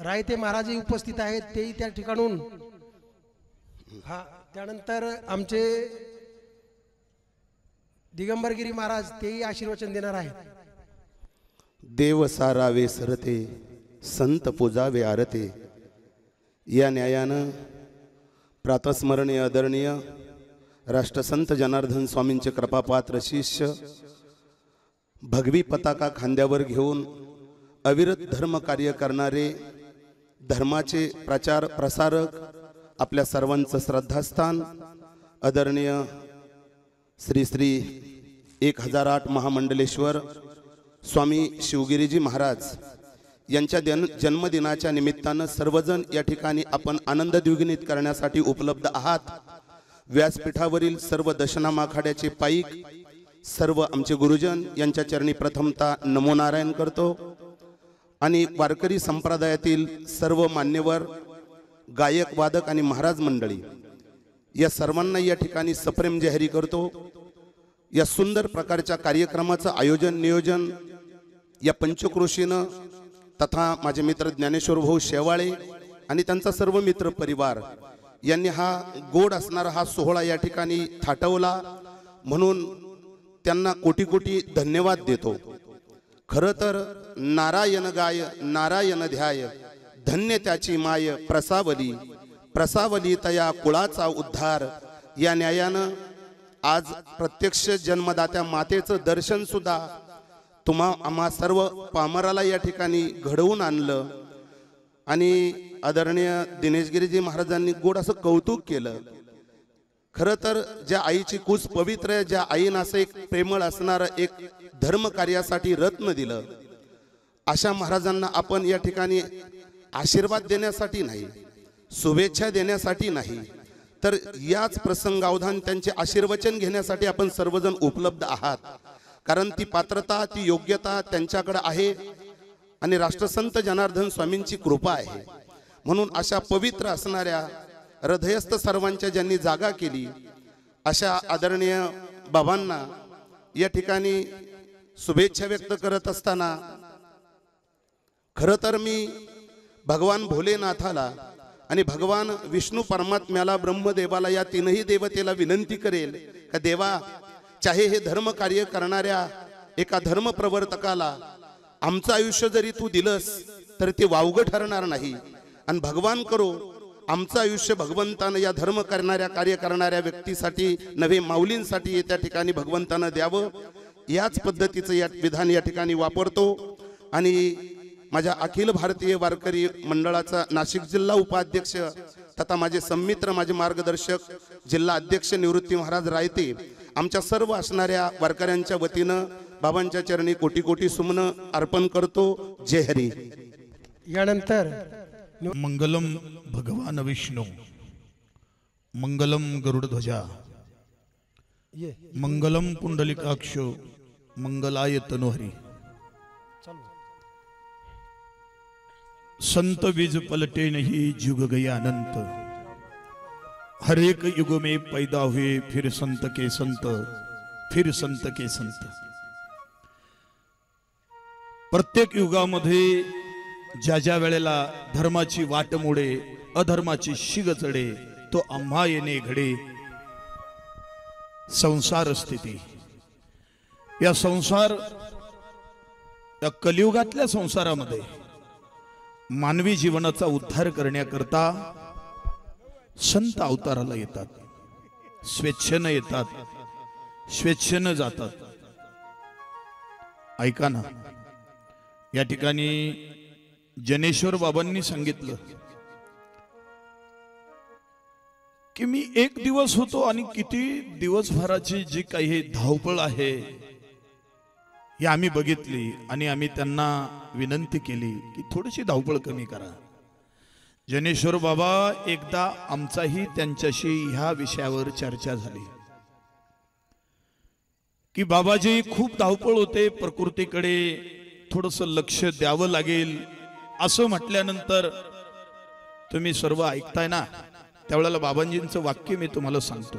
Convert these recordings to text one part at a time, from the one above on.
रायते महाराजही उपस्थित आहेत तेही त्या ठिकाणून. हा त्यानंतर आमचे दिगंबरगिरी महाराज तेही आशीर्वचन देणार आहेत. देव सारावे सरते संत पूजावे आरते. या न्यायानं प्रातस्मरणीय आदरणीय राष्ट्रसंत जनार्दन स्वामींचे कृपापात्र शिष्य भगवी पताका खांद्यावर घेऊन अविरत धर्म कार्य करणारे धर्माचे प्रचार प्रसारक आपल्या सर्वांचं श्रद्धास्थान आदरणीय श्री श्री एक हजार आठ महामंडलेश्वर स्वामी शिवगिरीजी महाराज यांच्या जन जन्मदिनाच्या निमित्तानं सर्वजण या ठिकाणी आपण आनंद द्विगुणित करण्यासाठी उपलब्ध आहात. व्यासपीठावरील सर्व दशनामाखाड्याचे पाईक सर्व आमचे गुरुजन यांच्या चरणी प्रथमता नमो नारायण करतो. आणि वारकरी संप्रदायातील सर्व मान्यवर गायक वादक आणि महाराज मंडळी या सर्वांना या ठिकाणी सप्रेम जाहीर करतो. या सुंदर प्रकारच्या कार्यक्रमाचं आयोजन नियोजन या पंचक्रोशीनं तथा माझे मित्र ज्ञानेश्वर भाऊ शेवाळे आणि त्यांचा सर्व मित्र परिवार यांनी हा गोड असणारा हा सोहळा या ठिकाणी थाटवला. म्हणून त्यांना कोटी कोटी धन्यवाद देतो. खरं तर नारायण गाय नारायण ध्याय धन्य त्याची माय प्रसावली. प्रसावली तया कुळाचा उद्धार. या न्यायानं आज प्रत्यक्ष जन्मदात्या मातेचं दर्शन सुद्धा तुम्हा आम्हा सर्व पामराला या ठिकाणी घडवून आणलं. आणि आदरणीय दिनेशगिरीजी महाराजांनी गोड असं कौतुक केलं. खरं तर ज्या आईची कूस पवित्र आहे ज्या आईनं असं एक प्रेमळ असणारं एक धर्मकार्यासाठी रत्न दिलं. अशा महाराजांना आपण या ठिकाणी आशीर्वाद देण्यासाठी नाही शुभेच्छा देण्यासाठी नाही. तर याच प्रसंगावधान त्यांचे आशीर्वचन घेण्यासाठी आपण सर्वजण उपलब्ध आहात. कारण ती पात्रता ती योग्यता त्यांच्याकडे आहे आणि राष्ट्रसंत जनार्दन स्वामींची कृपा आहे. म्हणून अशा पवित्र असणाऱ्या हृदयस्थ सर्वांच्या ज्यांनी जागा केली अशा आदरणीय बाबांना या ठिकाणी शुभेच्छा व्यक्त करत असताना खरं तर मी भगवान भोलेनाथाला आणि भगवान विष्णू परमात्म्याला ब्रह्मदेवाला या तीनही देवतेला विनंती करेल का देवा चाहे हे धर्म कार्य करणाऱ्या एका धर्म प्रवर्तकाला आमचं आयुष्य जरी तू दिलंस तर ते वावगं ठरणार नाही. आणि भगवान करो आमचं आयुष्य भगवंतानं या धर्म करणाऱ्या कार्य करणाऱ्या व्यक्तीसाठी नव्हे माऊलींसाठी त्या ठिकाणी भगवंतानं द्यावं. याच पद्धतीचं या विधान या ठिकाणी वापरतो. आणि माझ्या अखिल भारतीय वारकरी मंडळाचा नाशिक जिल्हा उपाध्यक्ष तथा माझे संमित्र माझे मार्गदर्शक जिल्हा अध्यक्ष निवृत्ती महाराज रायते आमच्या सर्व असणाऱ्या वारकऱ्यांच्या वतीनं बाबांच्या चरणी कोटी कोटी सुमनं अर्पण करतो. जय हरी. यानंतर मंगलम भगवान विष्णू मंगलम गरुडध्वजा ये. मंगलम पुंडलिकाक्ष मंगलाय तनोहरी संत बीज पलटे नहीं जुग गए अनंत. हर एक युग में पैदा हुए फिर संत के संत फिर संत के संत. प्रत्येक युगामध्ये ज्या ज्या वेळेला धर्माची वाट मोडे अधर्माची शिग चढे तो आम्हा येणे घडे. संसार स्थिती. या संसार या कलियुगातल्या संसारामध्ये मानवी जीवनाचा उद्धार करण्याकरता संत अवताराला येतात. स्वेच्छेनं येतात. स्वेच्छेनं जातात. ऐका ना या ठिकाणी जनेश्वर बाबांनी सांगितलं की मी एक दिवस होतो आणि किती दिवसभराची जी काही धावपळ आहे हे आम्ही बघितली आणि आम्ही त्यांना विनंती केली की थोडीशी धावपळ कमी करा. जनेश्वर बाबा एकदा आमचाही त्यांच्याशी ह्या विषयावर चर्चा झाली. की बाबाजी खूप धावपळ होते प्रकृतीकडे थोडस लक्ष द्यावं लागेल. असं म्हटल्यानंतर तुम्ही सर्व ऐकताय ना? त्यावेळेला बाबांजींचं वाक्य मी तुम्हाला सांगतो.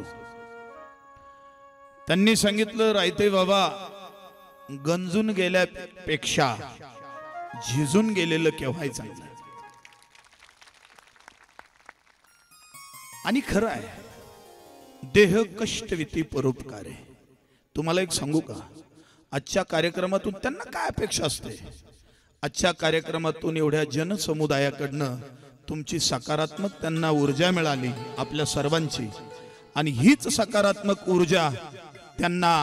त्यांनी सांगितलं रायते बाबा गंजून गेल्यापेक्षा झिजून गेलेलं केव्हाही चांगलं आणि खरं आहे देह कष्टविती परोपकार. आहे तुम्हाला एक सांगू का? आजच्या कार्यक्रमातून त्यांना काय अपेक्षा असते? आजच्या कार्यक्रमातून एवढ्या जनसमुदायाकडनं तुमची सकारात्मक त्यांना ऊर्जा मिळाली आपल्या सर्वांची. आणि हीच सकारात्मक ऊर्जा त्यांना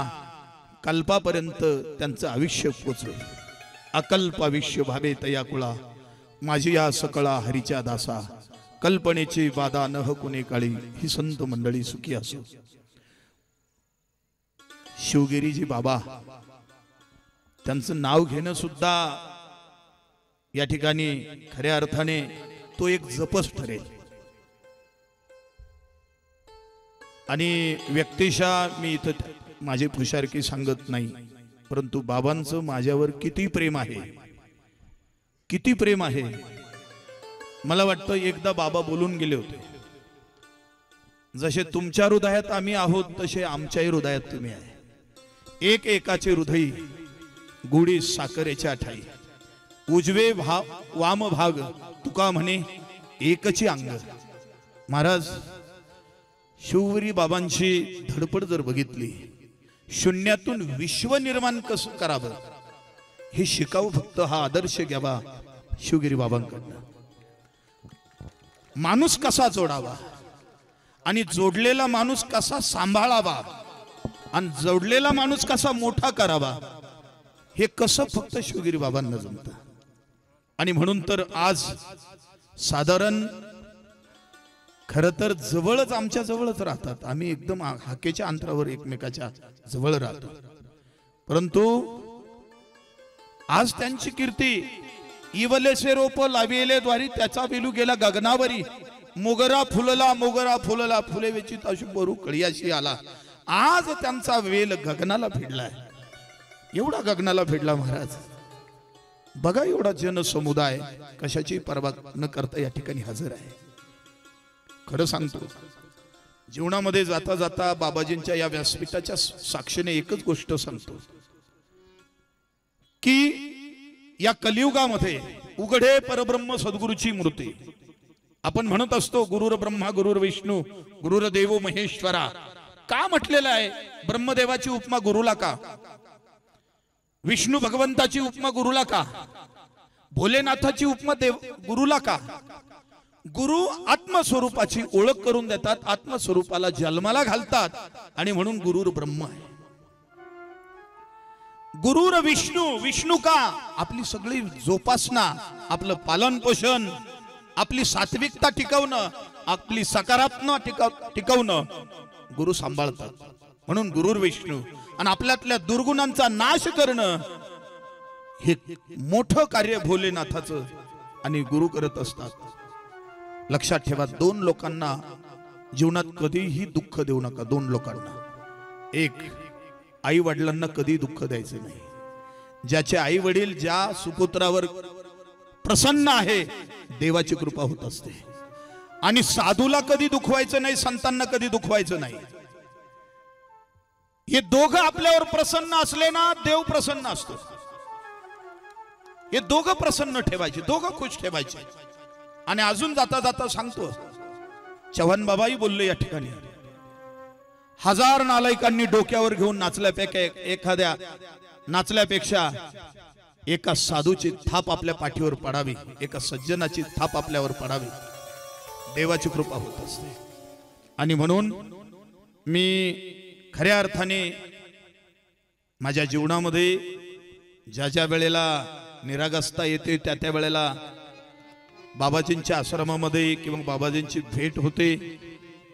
कल्पापर्यंत त्यांचं आयुष्य पोचवेल अकल्प आयुष्य भावे तया कुळा. माझी या सकळा हरीच्या दासा. कल्पनेची वादा नह कुणे काळी ही संत मंडळी सुखी असो. शिवगिरीजी बाबा त्यांचं नाव घेणं सुद्धा या ठिकाणी खऱ्या अर्थाने तो एक जपच ठरेल. आणि व्यक्तिशा मी इथं माझी फुशारकी सांगत नाही. परंतु बाबांचं माझ्यावर किती प्रेम आहे. किती प्रेम आहे. मला वाटतं एकदा बाबा बोलून गेले होते. जसे तुमच्या हृदयात आम्ही आहोत तसे आमच्याही हृदयात तुम्ही आहे. एक एकाचे हृदय गुढी साखरेच्या ठाई. उजवे भा वाम भाग तुका म्हणे एकची अंग. महाराज शिवरी बाबांची धडपड जर बघितली शून्यातून विश्व निर्माण कसं करावं? हे शिकाऊ फक्त हा आदर्श घ्यावा शिवगिरी बाबांकडनं. माणूस कसा जोडावा? आणि जोडलेला माणूस कसा सांभाळावा? आणि जोडलेला माणूस कसा मोठा करावा? हे कसं फक्त शिवगिरी बाबांना जमतं? आणि म्हणून तर आज साधारण खर तर जवळच आमच्या जवळच राहतात. आम्ही एकदम हाकेच्या अंतरावर एकमेकाच्या जवळ राहतो. परंतु आज त्यांची कीर्ती इवलेसे रोप लाविले द्वारी त्याचा वेलू गेला गगनावरी. मोगरा फुलला मोगरा फुलला फुले वेचित अशी बरू कळियाशी आला. आज त्यांचा वेल गगनाला फिडलाय एवढा गगनाला फिडला महाराज. बघा एवढा जनसमुदाय कशाची पर्वा न करता या ठिकाणी हजर आहे. खरं सांगतो जीवनामध्ये जाता जाता बाबाजींच्या या व्यासपीठाच्या साक्षीने एकच गोष्ट सांगतो की या कलियुगामध्ये उघडे परब्रह्म सद्गुरूची मूर्ती आपण म्हणत असतो गुरुर ब्रह्मा गुरुर विष्णू गुरुर देवो महेश्वरा का म्हटलेलं आहे ब्रह्मदेवाची उपमा गुरुला का? विष्णू भगवंताची उपमा गुरुला का? भोलेनाथाची उपमा देव गुरुला का? गुरु आत्मस्वरूपाची ओळख करून देतात आत्मस्वरूपाला जन्माला घालतात आणि म्हणून गुरुर ब्रह्म आहे. गुरुर विष्णू विष्णू का? आपली सगळी जोपासना आपलं पालन पोषण आपली सात्विकता टिकवणं आपली सकारात्मक टिकव टिकवणं गुरु सांभाळतात. म्हणून गुरुर विष्णू आणि आपल्यातल्या दुर्गुणांचा नाश करणं हे मोठं कार्य भोलेनाथाचं आणि गुरु करत असतात. लक्षात ठेवा दोन लोकांना जीवनात कधीही दुःख देऊ नका दोन लोकांना. एक आई वडिलांना कधी दुःख द्यायचं नाही. ज्याचे आई वडील ज्या सुपुत्रावर प्रसन्न आहे देवाची कृपा होत असते. आणि साधूला कधी दुखवायचं नाही संतांना कधी दुखवायचं नाही. हे दोघं आपल्यावर प्रसन्न असले ना देव प्रसन्न असतो. हे दोघं प्रसन्न ठेवायचे दोघं खुश ठेवायचे. आणि अजून जाता जाता सांगतो. चव्हाण बाबाही बोलले या ठिकाणी. हजार नालायकांनी डोक्यावर घेऊन नाचल्यापेक्षा एखाद्या नाचल्यापेक्षा एका साधूची थाप आपल्या पाठीवर पडावी एका सज्जनाची थाप आपल्यावर पडावी. देवाची कृपा होत असते. आणि म्हणून मी खऱ्या अर्थाने माझ्या जीवनामध्ये ज्या ज्या वेळेला निरागसता येते त्या त्या वेळेला बाबाजींच्या आश्रमामध्ये किंवा बाबाजींची भेट होते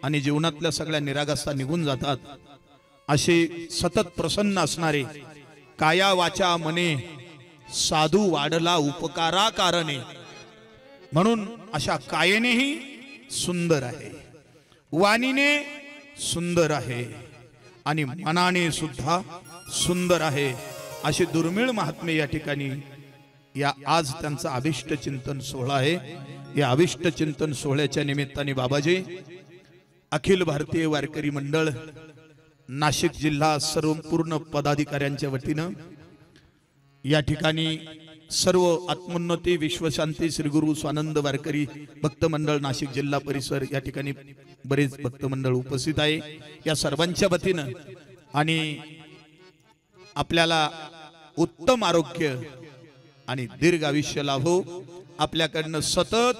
आणि जीवनातल्या सगळ्या निरागस्ता निघून जातात. असे सतत प्रसन्न असणारे काया वाचा मने साधू वाढला उपकारा कारणे. म्हणून अशा कायेनेही सुंदर आहे. वाणीने सुंदर आहे. आणि मनाने सुद्धा सुंदर आहे. असे दुर्मिळ महात्मे या ठिकाणी या आज त्यांचा अभिष्ट चिंतन सोहळा आहे. या अभिष्ट चिंतन सोहळ्याच्या निमित्ताने बाबाजी अखिल भारतीय वारकरी मंडळ नाशिक जिल्हा सर्व पूर्ण पदाधिकाऱ्यांच्या वतीनं या ठिकाणी सर्व आत्मोन्नती विश्वशांती श्री गुरु स्वानंद वारकरी भक्त मंडळ नाशिक जिल्हा परिसर या ठिकाणी बरेच भक्त मंडळ उपस्थित आहे. या सर्वांच्या वतीनं आणि आपल्याला उत्तम आरोग्य आणि दीर्घ आयुष्य लाभो. आपल्याकडनं सतत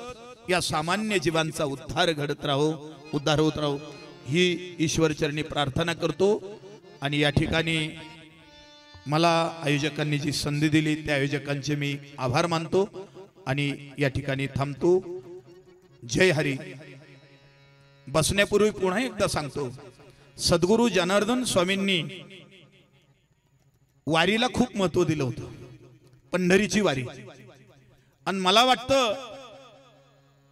या सामान्य जीवांचा उद्धार घडत राहो उद्धार होत राहो. ही ईश्वरचरणी प्रार्थना करतो. आणि या ठिकाणी मला आयोजकांनी जी संधी दिली त्या आयोजकांचे मी आभार मानतो आणि या ठिकाणी थांबतो. जय हरी. बसण्यापूर्वी पुन्हा एकदा सांगतो सद्गुरू जनार्दन स्वामींनी वारीला खूप महत्त्व दिलं होतं. पंढरीची वारी. आणि मला वाटतं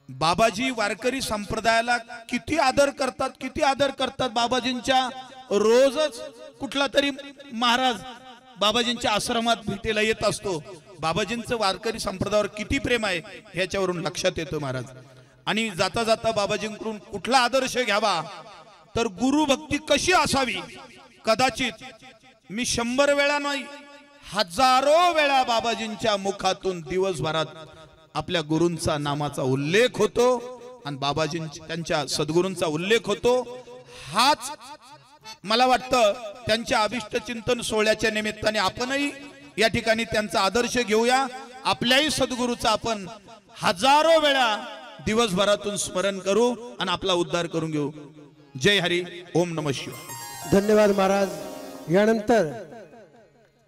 बाबाजी वारकरी संप्रदायाला किती आदर करतात किती आदर करतात बाबाजींच्या रोजच कुठला तरी महाराज बाबाजींच्या आश्रमात भेटीला येत असतो. बाबाजींचं वारकरी संप्रदायावर किती प्रेम आहे ह्याच्यावरून लक्षात येतं महाराज. आणि जाता जाता बाबाजींकडून कुठला आदर्श घ्यावा तर गुरुभक्ती कशी असावी? कदाचित मी शंभर वेळा नाही हजारो वेळा बाबाजींच्या मुखातून दिवसभरात आपल्या गुरूंचा नामाचा उल्लेख होतो आणि बाबाजींच्या त्यांच्या सद्गुरूंचा उल्लेख होतो. हाच मला वाटतं त्यांच्या अभिष्ट चिंतन सोहळ्याच्या निमित्ताने आपणही या ठिकाणी त्यांचा आदर्श घेऊया. आपल्याही सद्गुरूचा आपण हजारो वेळा दिवसभरातून स्मरण करू आणि आपला उद्धार करून घेऊ. जय हरी ओम नम शिव धन्यवाद महाराज. यानंतर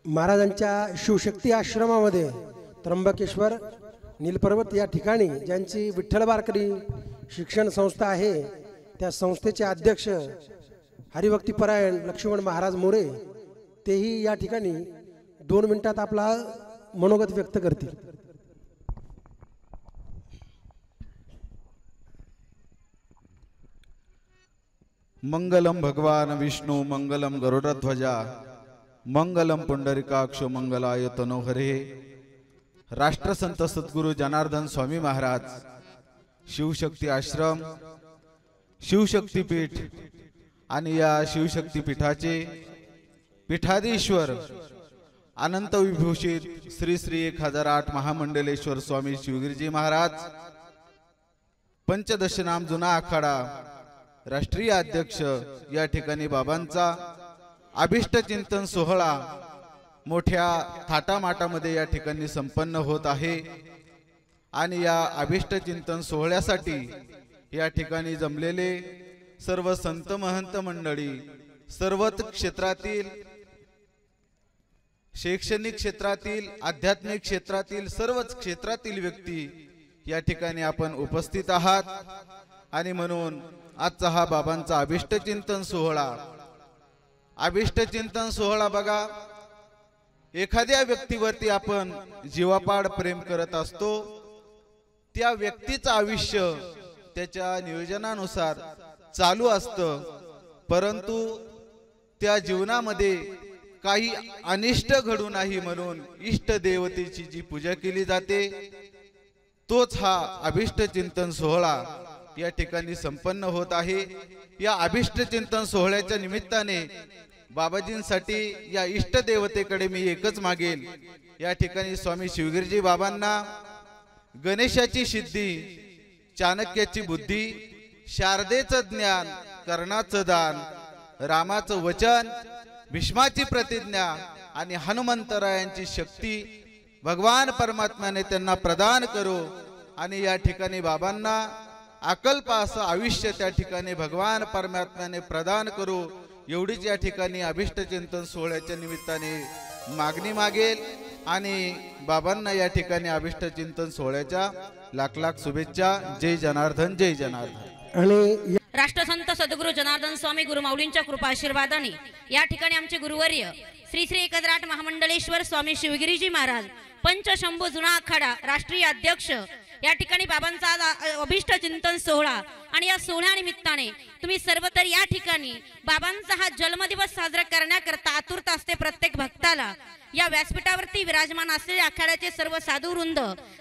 महाराजांच्या शिवशक्ती आश्रमामध्ये त्र्यंबकेश्वर नीलपर्वत या ठिकाणी ज्यांची विठ्ठल बारकरी शिक्षण संस्था आहे त्या संस्थेचे अध्यक्ष हरिभक्तीपरायण लक्ष्मण महाराज मोरे तेही या ठिकाणी दोन मिनिटात आपला मनोगत व्यक्त करतील. मंगलम भगवान विष्णू मंगलम गरुडध्वजा. मंगलम पुंडरिकाक्ष मंगलाय तनोहरे राष्ट्रसंत सद्गुरू जनार्दन स्वामी महाराज शिवशक्ती आश्रम शिवशक्तीपीठ आणि या शिवशक्तीपीठाचे पीठाधीश्वर अनंत विभूषित श्री श्री एक हजार आठ महामंडलेश्वर स्वामी शिवगिरीजी महाराज पंचदशनाम जुना आखाडा राष्ट्रीय अध्यक्ष या ठिकाणी बाबांचा अभिष्ट चिंतन सोहळा मोठ्या थाटामाटामध्ये या ठिकाणी संपन्न होत आहे. आणि या अभिष्ट चिंतन सोहळ्यासाठी या ठिकाणी जमलेले सर्व संत महंत मंडळी सर्वच क्षेत्रातील शैक्षणिक क्षेत्रातील आध्यात्मिक क्षेत्रातील सर्वच क्षेत्रातील व्यक्ती या ठिकाणी आपण उपस्थित आहात. आणि म्हणून आजचा हा बाबांचा अभिष्ट चिंतन सोहळा अभिष्ट चिंतन सोहळा बघा. एखाद्या व्यक्तीवरती आपण जीवापाड प्रेम करत असतो त्या व्यक्तीचं आयुष्य त्याच्या नियोजनानुसार चालू असतं. परंतु त्या जीवनामध्ये काही अनिष्ट घडू नाही म्हणून इष्ट देवतेची जी पूजा केली जाते तोच हा अभिष्ट चिंतन सोहळा या ठिकाणी संपन्न होत आहे. या अभिष्ट चिंतन सोहळ्याच्या निमित्ताने बाबाजींसाठी या इष्ट देवतेकडे मी एकच मागेल. या ठिकाणी स्वामी शिवगिरीजी बाबांना गणेशाची सिद्धी चाणक्याची बुद्धी शारदेचं ज्ञान कर्णाचं दान रामाचं वचन भीष्माची प्रतिज्ञा आणि हनुमंतरायांची शक्ती भगवान परमात्म्याने त्यांना प्रदान करो आणि या ठिकाणी बाबांना अकल्प असं आयुष्य त्या ठिकाणी भगवान परमात्म्याने प्रदान करू. एवढीच या ठिकाणी अभिष्ट चिंतन सोहळ्याच्या निमित्ताने मागणी मागेल आणि बाबांना या ठिकाणी अभिष्ट चिंतन सोहळ्याच्या लाख लाख शुभेच्छा. जय जनार्दन जय जनार्दन. आणि राष्ट्रसंत सद्गुरू जनार्दन स्वामी गुरुमाऊलींच्या कृपा आशीर्वादाने या ठिकाणी आमचे गुरुवर्य श्री श्री एकद्राट महामंडलेश्वर स्वामी शिवगिरीजी महाराज पंचशंभू जुना आखाडा राष्ट्रीय अध्यक्ष या ठिकाणी बाबांचा अभिष्ट चिंतन सोहळा आणि या सोहळ्यानिमित्ताने तुम्ही सर्व तर या ठिकाणी बाबांचा हा जन्मदिवस साजरा करण्याकरता आतुरता असते प्रत्येक भक्ताला. या व्यासपीठावरती विराजमान असलेले आखाड्याचे सर्व साधू वृंद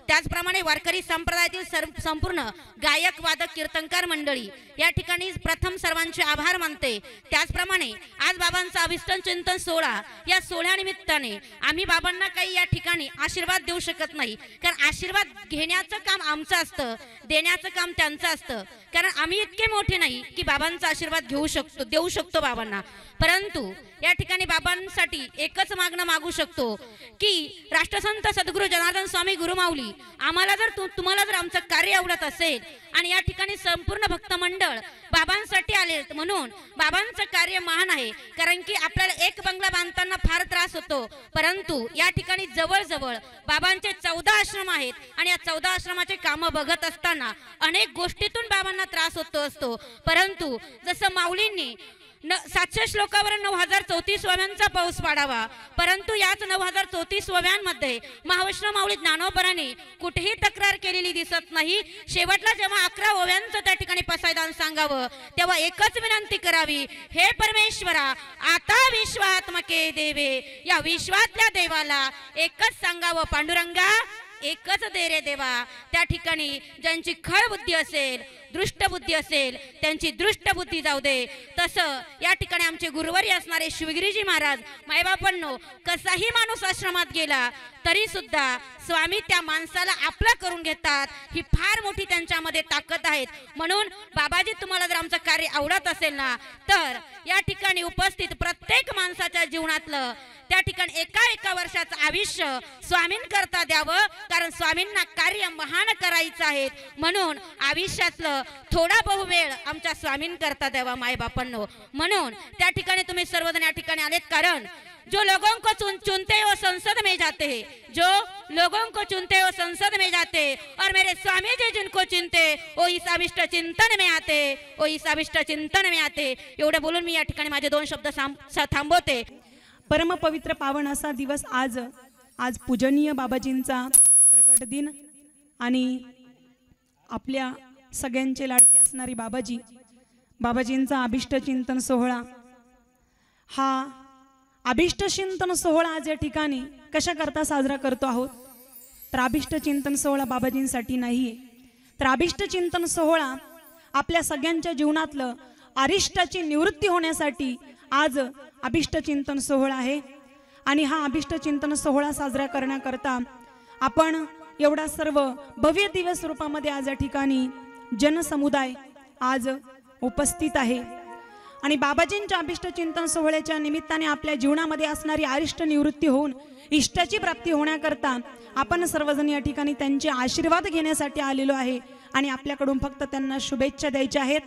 त्याचप्रमाणे वारकरी संप्रदायातील सर्व संपूर्ण गायक वादक कीर्तनकार मंडळी या ठिकाणी प्रथम सर्वांचे आभार मानते. त्याचप्रमाणे आज बाबांचा अभिष्टन चिंतन सोहळा या सोहळ्यानिमित्ताने आम्ही बाबांना काही या ठिकाणी आशीर्वाद देऊ शकत नाही. कारण आशीर्वाद घेण्याचं काम आमचं असतं देण्याचं काम त्यांचं असतं. कारण आम्ही इतके मोठे नाही की बाबांचा आशीर्वाद घेऊ शकतो देऊ शकतो बाबांना. परंतु या ठिकाणी बाबांसाठी एकच मागणं मागू शकतो की राष्ट्रसंत सद्गुरू जनार्दन स्वामी गुरुमाऊली आम्हाला जर तु- तुम्हाला जर आमचं कार्य आवडत असेल आणि या ठिकाणी संपूर्ण भक्त मंडळ बाबांसाठी आले म्हणून बाबांचं कार्य महान आहे कारण की आपल्याला एक बंगला बांधताना फार त्रास होतो. परंतु या ठिकाणी जवळजवळ बाबांचे चौदा आश्रम आहेत आणि या चौदा आश्रमाचे कामं बघत असताना अनेक गोष्टीतून बाबांना त्रास होतो असतो. परंतु जसं माऊलींनी न सातशे श्लोकावर नऊ हजार चौतीस वव्यांचा पाऊस पाडावा. परंतु याच नऊ हजार चौतीस वव्यांमध्ये महावैष्णव माऊली ज्ञानोपराने कुठेही तक्रार केलेली दिसत नाही. शेवटला जेव्हा अकरा ओव्यांचं त्या ठिकाणी पसायदान सांगावं तेव्हा एकच विनंती करावी हे परमेश्वरा आता विश्वात्मके देवे या विश्वातल्या देवाला एकच सांगावं पांडुरंगा एकच दे रे देवा. त्या ठिकाणी ज्यांची खळ बुद्धी असेल दृष्टबुद्धी असेल त्यांची दृष्टबुद्धी जाऊ दे. तसं या ठिकाणी आमचे गुरुवारी असणारे शिवगिरीजी महाराज मायबापांनो कसाही माणूस आश्रमात गेला तरी सुद्धा स्वामी त्या माणसाला आपला करून घेतात ही फार मोठी त्यांच्यामध्ये ताकद आहेत. म्हणून बाबाजी तुम्हाला जर आमचं कार्य आवडत असेल ना तर या ठिकाणी उपस्थित प्रत्येक माणसाच्या जीवनातलं त्या ठिकाणी एका एका वर्षाचं आयुष्य स्वामींकरता द्यावं कारण स्वामींना कार्य महान करायचं आहे. म्हणून आयुष्यातलं थोडा बहु वेळ आमच्या स्वामींकरता द्यावा मायबापांनो. म्हणून त्या ठिकाणी तुम्ही सर्वजण या ठिकाणी आलेत. कारण जो लोगों को चुन, चुनते वो संसद में जाते हैं जो लोगों को चुनते वो संसद में जाते और मेरे स्वामी जी जिनको चिंते वो इस अभिष्ट चिंतन में आते वो इस चिंतन में आते. एवढं बोलून मी या ठिकाणी माझे दोन शब्द थांबवते. परमपवित्र पावन असा दिवस आज आज पूजनीय बाबाजींचा प्रगट दिन आणि आपल्या सगळ्यांचे लाडके असणारी बाबाजी. बाबाजींचा अभिष्ट चिंतन सोहळा. हा अभिष्ट चिंतन सोहळा आज या ठिकाणी कशा करता साजरा करतो आहोत? तर अभिष्ट चिंतन सोहळा बाबाजींसाठी नाही आहे तर अभिष्ट चिंतन सोहळा आपल्या सगळ्यांच्या जीवनातलं अरिष्टाची निवृत्ती होण्यासाठी आज अभिष्ट चिंतन सोहळा आहे. आणि हा अभिष्ट चिंतन सोहळा साजरा करण्याकरता आपण एवढा सर्व भव्य दिवस रूपामध्ये आज या ठिकाणी जनसमुदाय आज उपस्थित आहे. आणि बाबाजींच्या अभिष्ट चिंतन सोहळ्याच्या निमित्ताने आपल्या जीवनामध्ये असणारी अरिष्ट निवृत्ती होऊन इष्टाची प्राप्ती होण्याकरता आपण सर्वजण या ठिकाणी त्यांचे आशीर्वाद घेण्यासाठी आलेलो आहे. आणि आपल्याकडून फक्त त्यांना शुभेच्छा द्यायच्या आहेत.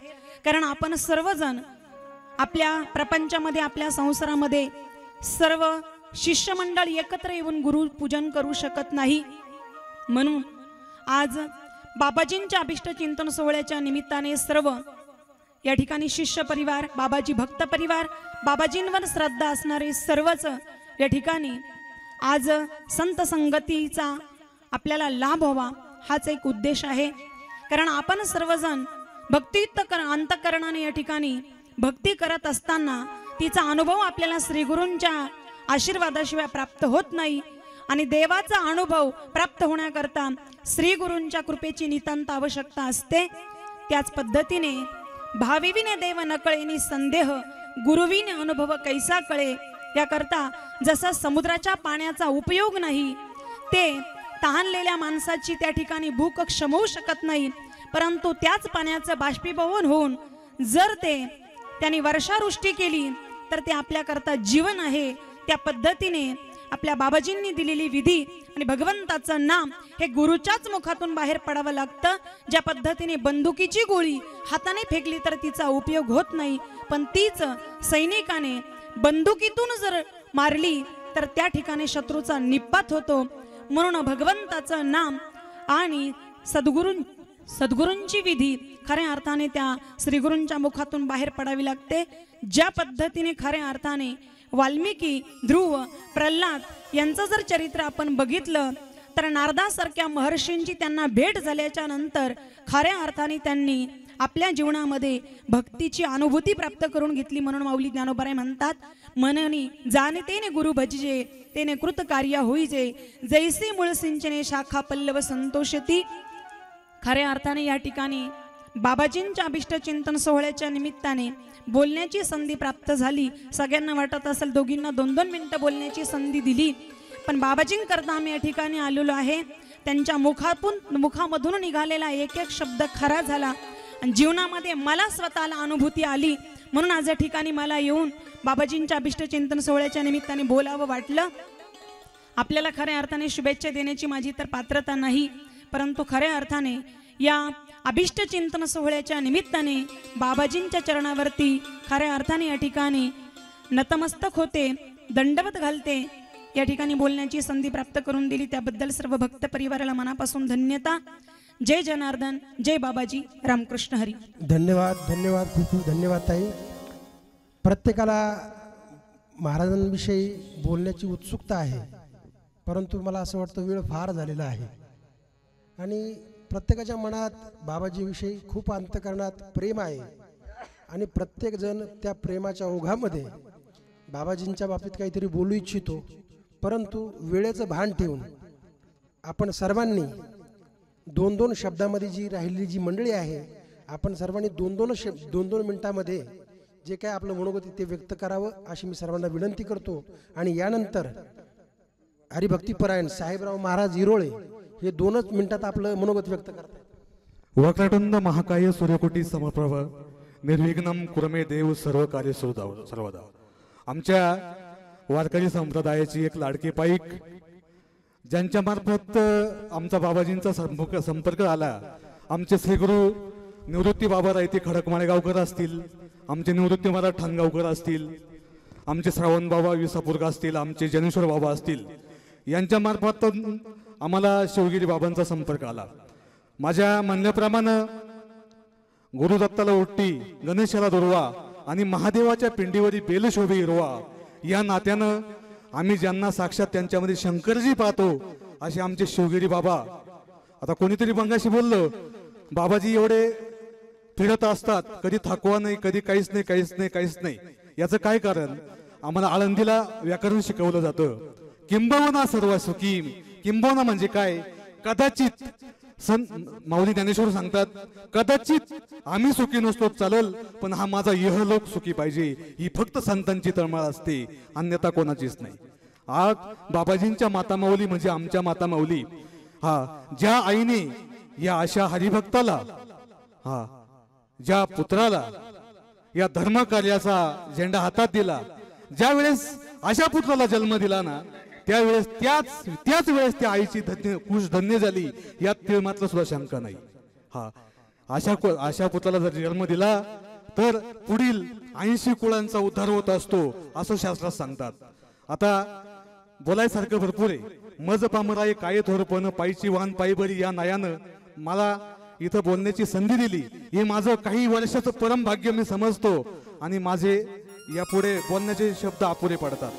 कारण आपण सर्वजण आपल्या प्रपंचामध्ये आपल्या संसारामध्ये सर्व शिष्यमंडळ एकत्र येऊन गुरु पूजन करू शकत नाही. म्हणून आज बाबाजींच्या अभिष्ट चिंतन सोहळ्याच्या निमित्ताने सर्व या ठिकाणी शिष्य परिवार बाबाजी भक्त परिवार बाबाजींवर श्रद्धा असणारे सर्वच या ठिकाणी आज संत संगतीचा आपल्याला लाभ व्हावा हाच एक उद्देश आहे. कारण आपण सर्वजण भक्तियुक्त कर अंतकरणाने या ठिकाणी भक्ती करत असताना तिचा अनुभव आपल्याला श्रीगुरूंच्या आशीर्वादाशिवाय प्राप्त होत नाही. आणि देवाचा अनुभव प्राप्त होण्याकरता श्री गुरूंच्या कृपेची नितांत आवश्यकता असते. त्याच पद्धतीने भाविविने देव नकळेनी संदेह गुरुविने अनुभव कैसा कळे याकरता जसा समुद्राच्या पाण्याचा उपयोग नाही ते तहानलेल्या माणसाची त्या ठिकाणी भूक क्षमवू शकत नाही परंतु त्याच पाण्याचं बाष्पीभवन होऊन जर ते त्यांनी वर्षावृष्टी केली तर ते आपल्याकरता जीवन आहे. त्या पद्धतीने आपल्या बाबाजींनी दिलेली विधी आणि भगवंताचं नाम हे गुरुच्याच मुखातून बाहेर पडावं लागतं. ज्या पद्धतीने बंदुकीची गोळी हाताने फेकली तर तिचा उपयोग होत नाही. पण तीच सैनिकाने बंदुकीतून जर मारली तर त्या ठिकाणी शत्रूचा निपात होतो. म्हणून भगवंताचं नाम आणि सद्गुरू सद्गुरूंची विधी खऱ्या अर्थाने त्या श्रीगुरूंच्या मुखातून बाहेर पडावी लागते. ज्या पद्धतीने खऱ्या अर्थाने वाल्मिकी ध्रुव प्रल्हाद यांचं जर चरित्र आपण बघितलं तर नारदासारख्या महर्षींची त्यांना भेट झाल्याच्यानंतर खऱ्या अर्थाने त्यांनी आपल्या जीवनामध्ये भक्तीची अनुभूती प्राप्त करून घेतली म्हणून माऊली ज्ञानोबाराय म्हणतात मननी जाणतेने गुरु भजजे तेने कृत कार्य होईजे जैसे मूळ सिंचने शाखा पल्लव संतोषती. खऱ्या अर्थाने या ठिकाणी बाबाजींच्या अभिष्टचिंतन सोहळ्याच्या निमित्ताने बोलण्याची संधी प्राप्त झाली. सगळ्यांना वाटत असेल दोघींना दोन दोन मिनटं बोलण्याची संधी दिली. पण बाबाजींकरता आम्ही या ठिकाणी आलेलो आहे. त्यांच्या मुखातून मुखामधून निघालेला एक एक शब्द खरा झाला. आणि जीवनामध्ये मला स्वतःला अनुभूती आली. म्हणून आज या ठिकाणी मला येऊन बाबाजींच्या अभिष्टचिंतन सोहळ्याच्या निमित्ताने बोलावं वाटलं. आपल्याला खऱ्या अर्थाने शुभेच्छा देण्याची माझी तर पात्रता नाही. परंतु खऱ्या अर्थाने या अभिष्ट चिंतन सोहळ्याच्या निमित्ताने बाबाजींच्या चरणावरती खऱ्या अर्थाने या ठिकाणी नतमस्तक होते दंडवत घालते. या ठिकाणी बोलण्याची संधी प्राप्त करून दिली. त्याबद्दल सर्व भक्त परिवाराला मनापासून धन्यता. जय जनार्दन जय बाबाजी रामकृष्ण हरी. धन्यवाद धन्यवाद खूप खूप धन्यवाद ताई. प्रत्येकाला महाराजांविषयी बोलण्याची उत्सुकता आहे परंतु मला असं वाटतं वेळ फार झालेला आहे. आणि प्रत्येकाच्या मनात बाबाजीविषयी खूप अंतकरणात प्रेम आहे. आणि प्रत्येकजण त्या प्रेमाच्या ओघामध्ये बाबाजींच्या बाबतीत काहीतरी बोलू इच्छितो परंतु वेळेचं भान ठेवून आपण सर्वांनी दोन दोन शब्दामध्ये जी राहिलेली जी मंडळी आहे आपण सर्वांनी दोन दोन शब्द दोन दोन मिनटामध्ये जे काय आपलं मनोगत ते व्यक्त करावं अशी मी सर्वांना विनंती करतो. आणि यानंतर हरिभक्तीपरायण साहेबराव महाराज इरोळे हे दोनच मिनिटात आपलं मनोगत व्यक्त करतात वक्रटुंद महाकाय सूर्यकोटी समप्रभ निर्विघ्नम कुरमे देव सर्व कार्य सर्वदा सर्वदा आमच्या वारकरी संप्रदायाची एक लाडकी पाईक ज्यांच्या मार्फत आमचा बाबाजींचा संपर्क संपर्क आला आमचे श्रीगुरु निवृत्ती बाबा रायते खडकमाळेगावकर असतील आमचे निवृत्ती महाराज ठाणगावकर असतील आमचे श्रावण बाबा विसापूरकर असतील आमचे जनेश्वर बाबा असतील यांच्या मार्फत आम्हाला शिवगिरी बाबांचा संपर्क आला. माझ्या म्हणण्याप्रमाणे गुरुदत्ताला ओट्टी गणेशाला दुर्वा आणि महादेवाच्या पिंडीवरी बेलशोभे हिरवा या नात्यानं आम्ही ज्यांना साक्षात त्यांच्यामध्ये शंकरजी पाहतो असे आमचे शिवगिरी बाबा. आता कोणीतरी बंगाशी बोललं बाबाजी एवढे फिरत असतात कधी थकवा नाही कधी काहीच नाही काहीच नाही काहीच नाही. याचं काय कारण? आम्हाला आळंदीला व्याकरण शिकवलं जातं. किंबवना सर्व सुखी किंबहुना म्हणजे काय? कदाचित सं माऊली ज्ञानेश्वर सांगतात कदाचित आम्ही सुखी नसतो चालल पण हा माझा यहलोक सुखी पाहिजे. ही फक्त संतांची तळमळ असते अन्यथा कोणाचीच नाही. आज बाबाजींच्या माता माऊली म्हणजे आमच्या माता माऊली. हा ज्या आईने या अशा हरिभक्ताला हा ज्या पुत्राला या धर्म कार्याचा झेंडा हातात दिला ज्या वेळेस अशा पुत्राला जन्म दिला ना त्यावेळेस त्याच त्याच वेळेस त्या आईची धन्य खुश धन्य झाली यात ते मात्र सुद्धा शंका नाही. हा अशा अशा पुत्राला जर जन्म दिला तर पुढील ऐंशी कुळांचा उद्धार होत असतो असं शास्त्रात सांगतात. आता बोलायसारखं भरपूर आहे. मज पामराय काय थोरपण पायची वाहन पायबरी या नायानं मला इथं बोलण्याची संधी दिली. हे माझं काही वर्षाचं परम भाग्य मी समजतो आणि माझे यापुढे बोलण्याचे शब्द अपुरे पडतात.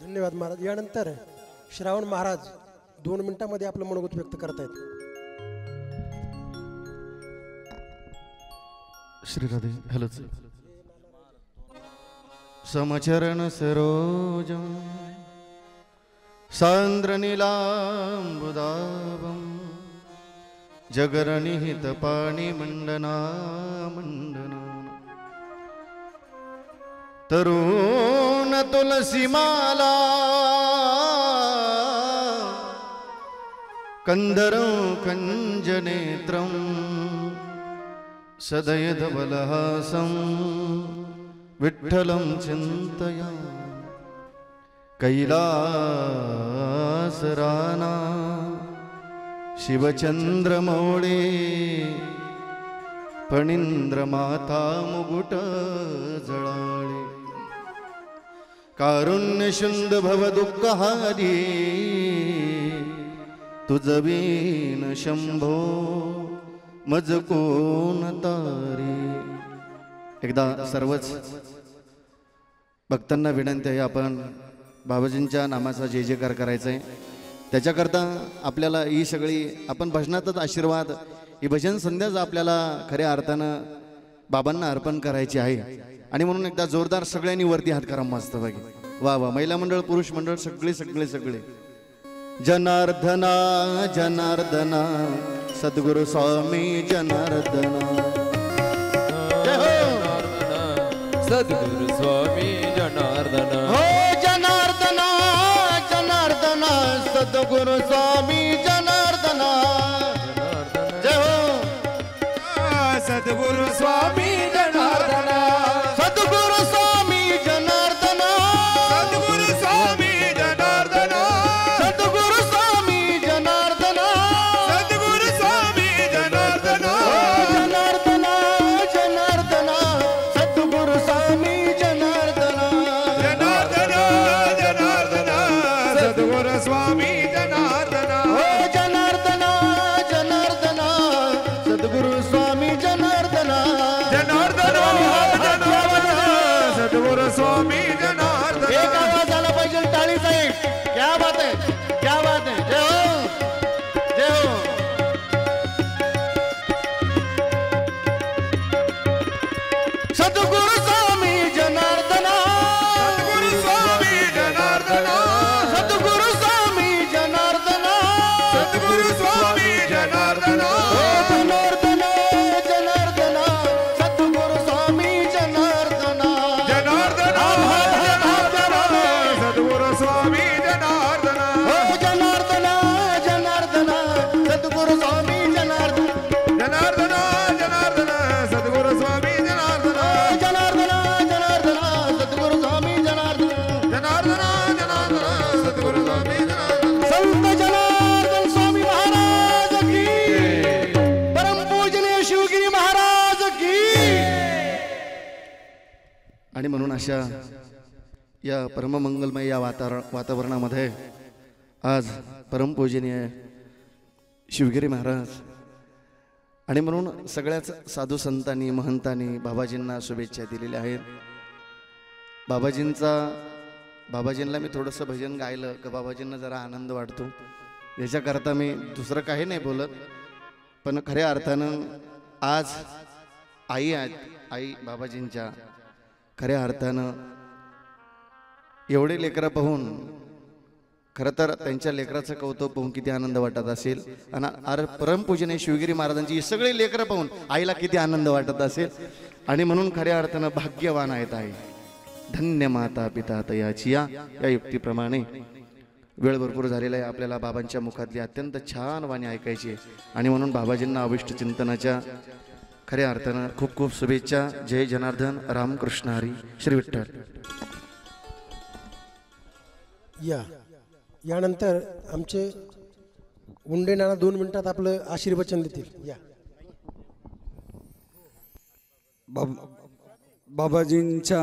धन्यवाद महाराज. यानंतर श्रावण महाराज दोन मिनिटामध्ये आपलं मनोगत व्यक्त करतायत. श्रीराधे हॅलो समचरण सरोज सान्द्रनीलाम्बुदावम् जगरनिहित पाणिमण्डना मण्डना तरुण तुलसीमाला कन्दरं कञ्जनेत्रम् सदयधवलहासं विठ्ठलं चिन्तया कैलासराना शिवचन्द्रमौळे फणीन्द्रमाता मुकुट जळाळे कारुण्यशुंद भव दुःखहारी तुझवीन शंभो मज कोण तारी। एकदा सर्वच भक्तांना विनंती आहे आपण बाबाजींच्या नामाचा जे जेकार करायचा आहे त्याच्याकरता आपल्याला ही सगळी आपण भजनातच आशीर्वाद ही भजन संध्याच आपल्याला खऱ्या अर्थानं बाबांना अर्पण करायची आहे. आणि म्हणून एकदा जोरदार सगळ्यांनी वरती हात करा मस्त बघे वा वा महिला मंडळ पुरुष मंडळ सगळे सगळे सगळे. जनार्दना जनार्दना सद्गुरु स्वामी जनार्दना. हो. सद्गुरु स्वामी जनार्दन. हो जनार्दना जनार्दना सद्गुरु स्वामी या परममंगलमय या वातावरण वातावरणामध्ये आज परमपूजनीय शिवगिरी महाराज आणि म्हणून सगळ्याच साधू संतांनी महंतांनी बाबाजींना शुभेच्छा दिलेल्या आहेत. बाबाजींचा बाबाजींना मी थोडंसं भजन गायलं का बाबाजींना जरा आनंद वाटतो. याच्याकरता मी दुसरं काही नाही बोलत पण खऱ्या अर्थानं आज आई आहेत आई बाबाजींच्या. खऱ्या अर्थानं एवढे लेकरं पाहून खरं तर त्यांच्या लेकराचं कौतुक पाहून किती आनंद वाटत असेल. आणि अर परमपूजने शिवगिरी महाराजांची ही सगळी लेकरं पाहून आईला किती आनंद वाटत असेल. आणि म्हणून खऱ्या अर्थानं भाग्यवान आहेत आई. धन्य माता पिता तयाची या या युक्तीप्रमाणे. वेळ भरपूर झालेला आहे आपल्याला बाबांच्या मुखातली अत्यंत छान वाणी ऐकायची आणि म्हणून बाबाजींना अविष्ट चिंतनाच्या खऱ्या अर्थानं खूप खूप शुभेच्छा. जय जनार्दन रामकृष्ण हरी श्री विठ्ठल या. यानंतर आमचे उंडे नाना दोन मिनिटात आपलं आशीर्वचन देतील. या. बाब बाबाजींच्या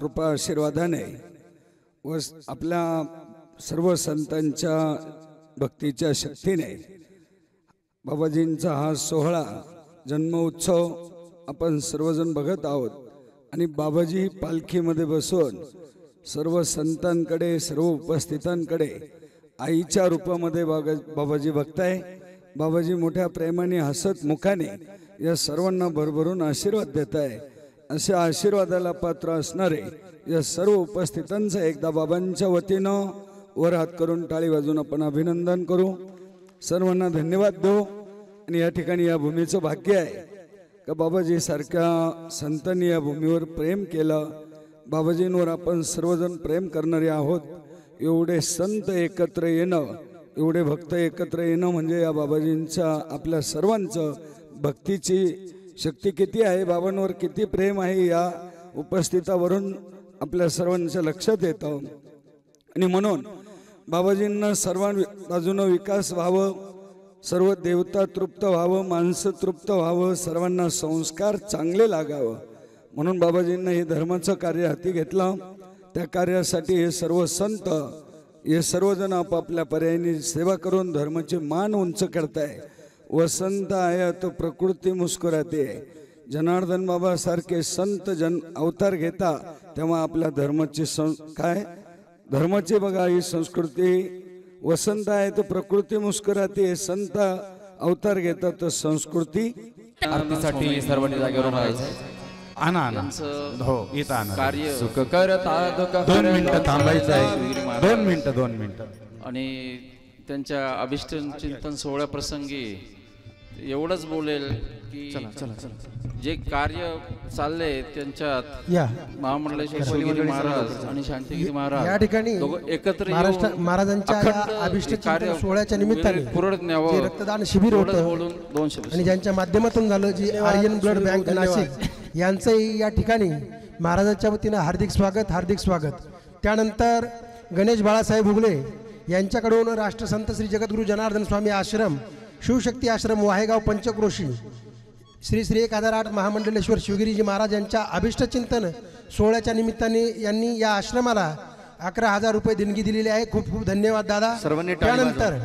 कृपा आशीर्वादाने व आपल्या सर्व संतांच्या भक्तीच्या शक्तीने बाबाजींचा हा सोहळा जन्मोत्सव आपण सर्वजण बघत आहोत आणि बाबाजी पालखीमध्ये बसून सर्व संतांकडे सर्व उपस्थितांकडे आईच्या रूपामध्ये बागा बाबाजी बघताय. बाबाजी मोठ्या प्रेमाने हसत मुखाने या सर्वांना भरभरून आशीर्वाद देत आहे अशा आशीर्वादाला पात्र असणारे या सर्व उपस्थितांचं एकदा बाबांच्या वतीनं वर हात करून टाळी वाजून आपण अभिनंदन करू. सर्वांना धन्यवाद देऊ. आणि या ठिकाणी या भूमीचं भाग्य आहे का बाबाजी सारख्या संतांनी या भूमीवर प्रेम केलं बाबाजींवर आपण सर्वजण प्रेम करणारे आहोत. एवढे संत एकत्र येणं एवढे भक्त एकत्र येणं म्हणजे या बाबाजींच्या आपल्या सर्वांचं भक्तीची शक्ती किती आहे बाबांवर किती प्रेम आहे या उपस्थितावरून आपल्या सर्वांच्या लक्षात येतं. आणि म्हणून बाबाजींना सर्वां बाजूनं विकास व्हावं सर्व देवता तृप्त व्हावं माणसं तृप्त व्हावं सर्वांना संस्कार चांगले लागावं. म्हणून बाबाजींना हे धर्माचं कार्य हाती घेतलं. त्या कार्यासाठी हे सर्व संत हे सर्वजण आपापल्या पर्यायाने सेवा करून धर्माचे मान उंच करताय. वसंत आहे तो प्रकृती मुस्कुराते. जनार्दन बाबा सारखे संत जन अवतार घेता तेव्हा आपल्या धर्माची सं काय? धर्माची बघा ही संस्कृती. वसंत आहे तो प्रकृती मुस्कुराते संत अवतार घेतात तर संस्कृती. आरतीसाठी सर्वांनी जागेवर राहायचं आणा आणा. हो इथं आणा. कार्य सुख करता दुःख दोन मिनिटं थांबायचं शिवगिरी आहे महाराज. दोन मिनिटं दोन मिनिटं. आणि त्यांच्या अभिष्ट चिंतन सोहळ्याप्रसंगी एवढंच बोलेल की जे कार्य चाललंय त्यांच्यात या. महामंडलेश्वर शिवगिरी महाराज आणि शांतिगिरी महाराज या ठिकाणी दोघं एकत्र महाराष्ट्र येऊन महाराजांच्या या अखंड अभिष्ट कार्य चिंतन सोहळ्याच्या निमित्ताने पुढे न्यावं जे रक्तदान शिबिर एवढंच होतं बोलून दोन शब्द आणि ज्यांच्या माध्यमातून झालं जी आर्यन ब्लड बँक नाशिक. यांचंही या ठिकाणी महाराजांच्या वतीनं हार्दिक स्वागत हार्दिक स्वागत. त्यानंतर गणेश बाळासाहेब उगले यांच्याकडून राष्ट्रसंत श्री जगद्गुरू जनार्दन स्वामी आश्रम शिवशक्ती आश्रम वाहेगाव पंचक्रोशी श्री श्री एक हजार आठ महामंडलेश्वर शिवगिरीजी महाराज यांच्या अभिष्टचिंतन सोहळ्याच्या निमित्ताने यांनी या आश्रमाला अकरा हजार रुपये देणगी दिलेली आहे. खूप खूप धन्यवाद दादा. त्यानंतर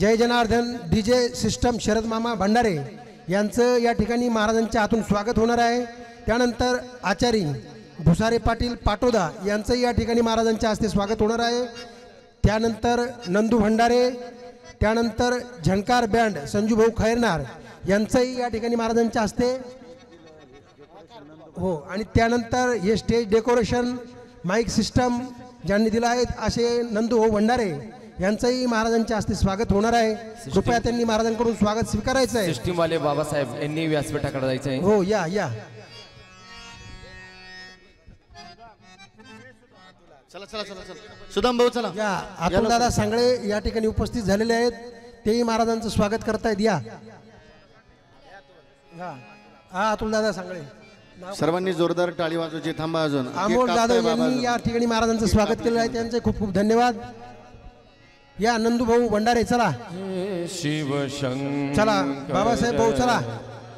Jai Janardan D J system Sharad मामा भंडारे यांचं या ठिकाणी महाराजांच्या हातून स्वागत होणार आहे. त्यानंतर आचारी भुसारे पाटील पाटोदा यांचंही या ठिकाणी महाराजांच्या हस्ते स्वागत होणार आहे. त्यानंतर नंदू भंडारे त्यानंतर झणकार बँड संजूभाऊ खैरनार यांचंही या ठिकाणी महाराजांच्या हस्ते हो आणि त्यानंतर हे स्टेज डेकोरेशन माईक सिस्टम ज्यांनी दिलं आहे असे नंदू भाऊ भंडारे यांचंही महाराजांच्या हस्ते स्वागत होणार आहे. कृपया त्यांनी महाराजांकडून स्वागत स्वीकारायचं आहे. सिस्टीमवाले बाबासाहेब यांनी व्यासपीठाकडे जायचं आहे हो या या. चला चला चला चला. सुदाम भाऊ चला. या दादा सांगळे या ठिकाणी उपस्थित झालेले आहेत. तेही महाराजांचं स्वागत करतायत. या. हा हा अतुल दादा सांगळे. सर्वांनी जोरदार टाळी वाजवायची. थांबा अजून. अमोल बाबा यांनी. या ठिकाणी महाराजांचं स्वागत केलेलं आहे. त्यांचे खूप खूप धन्यवाद. या नंदू भाऊ भंडारे चला. शिवशंकर चला बाबासाहेब भाऊ चला.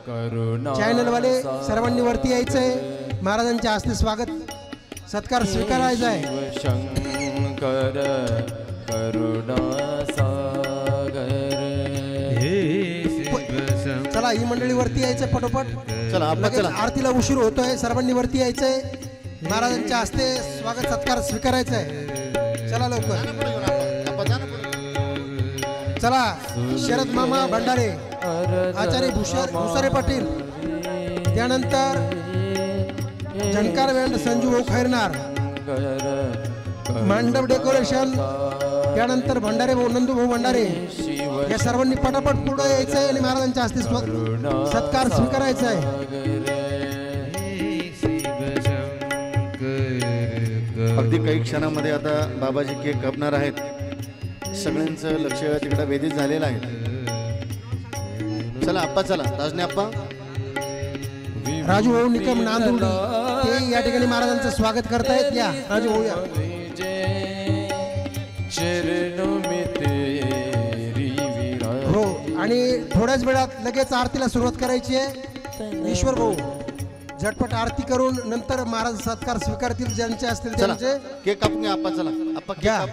करुणा चॅनलवाले सर्वांनी वरती यायचंय. महाराजांच्या हस्ते स्वागत. सत्कार स्वीकारायचा आहे. शिवशंकर करुणा सागर. चला ही मंडळी वरती यायचंय पटोपट. चला आपण लगेच चला. आरतीला उशीर होतोय. सर्वांनी वरती यायचंय. महाराजांच्या हस्ते स्वागत सत्कार स्वीकारायचा आहे. चला लवकर. चला शरद मामा भंडारे आचार्य भूषण भुसारे पाटील त्यानंतर जनकार बँड संजू भाऊ खैरनार मांडव डेकोरेशन त्यानंतर भंडारे भाऊ नंदू भाऊ भंडारे या सर्वांनी पटापट पुढे यायचंय आणि महाराजांच्या हस्ते सत्कार स्वीकारायचा आहे अगदी काही क्षणामध्ये आता बाबाजी केक कापणार आहेत. सगळ्यांचं लक्ष तिकडे वेधित झालेलं आहे. चला आप्पा चला. राजने आप्पा. राजू भाऊ निकम नांदुर्डी ते या ठिकाणी महाराजांचं स्वागत करतायत. या राजू भाऊ या. चरणों में तेरी विराज हो आणि थोड्याच वेळात लगेच आरतीला सुरुवात करायची आहे. ईश्वर भाऊ झटपट आरती करून नंतर महाराज सत्कार स्वीकारतील ज्यांचे असतील त्यांचे. केक कापून घ्या आप्पा चला. आप्पा घ्या.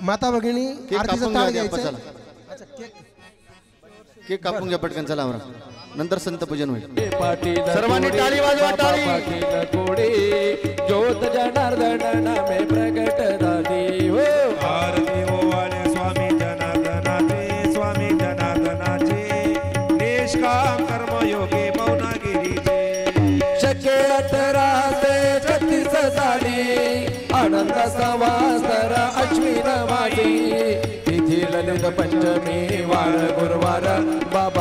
माता भगिनी केक आरतीचा कापून ताळ घ्या आप्पा घ्यायचा चला. अच्छा, केक. केक कापून घ्या पटकन चला आवरा नंतर संत पूजन होईल. सर्वांनी टाळी वाजवा, टाळी. कोडे ज्योत जनार्दन नामे प्रगट झाली. हो. आरती ओवाळे स्वामी जनार्दनाचे स्वामी जनार्दनाचे. निष्काम कर्मयोगी